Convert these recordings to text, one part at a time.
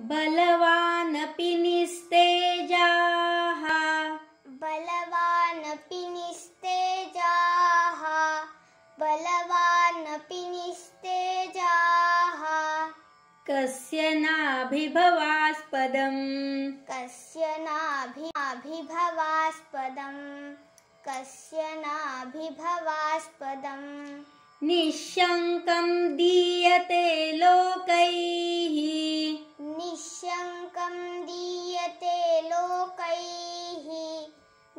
बलवानपि निस्तेजाः बलवानपि निस्तेजाः बलवानपि निस्तेजाः कस्य नाभिभवास्पदम्? कस्य नाभिभवास्पदम्? कस्य नाभिभवास्पदम्? निःशङ्कं दीयते लोकैः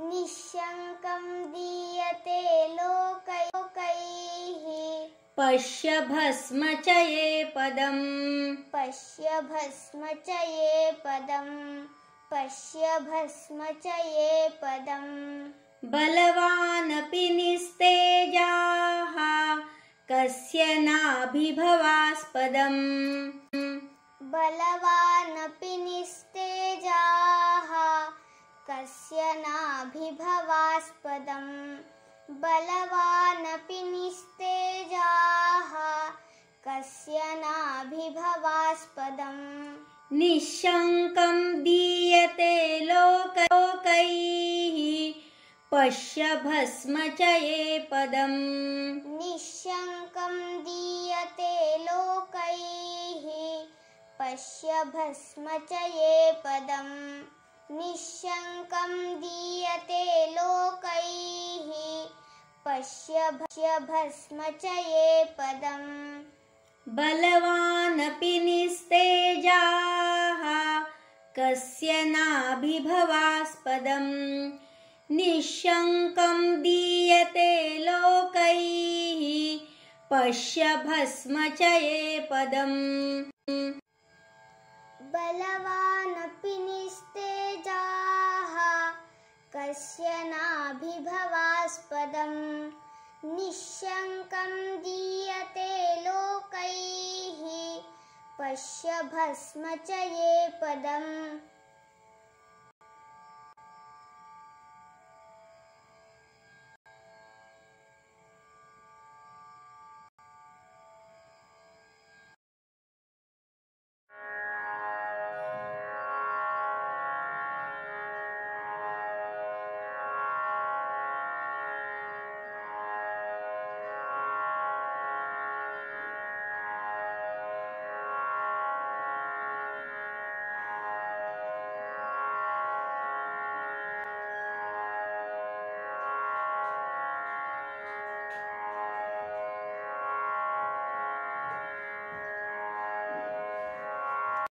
निःशङ्कं दीयते लोकैः। पश्य भस्मचये पदम्। पश्य भस्म च ये पदम्। पश्य भस्म च ये पदम्। बलवानपि निस्तेजाः कस्य नाभिभवास्पदम्। बलवानपि बलवानपि निस्तेजाः कस्य नाभिभवास्पदम्। निःशङ्कं दीयते लोकैः पश्य भस्मचये पदम्। निःशङ्कं दीयते लोकैः पश्य भस्म च ये पदम्। निःशङ्कं दीयते पश्य भस्य भस्म च ये पदम्। बलवानपि निस्तेजाः कस्य नाभिभवास्पदम्। निःशङ्कं दीयते लोकैः पश्य भस्मचये पदम्। बलवानपि निस्तेजाः निःशङ्कं दीयते लोकैः पश्य भस्म च ये पदम्।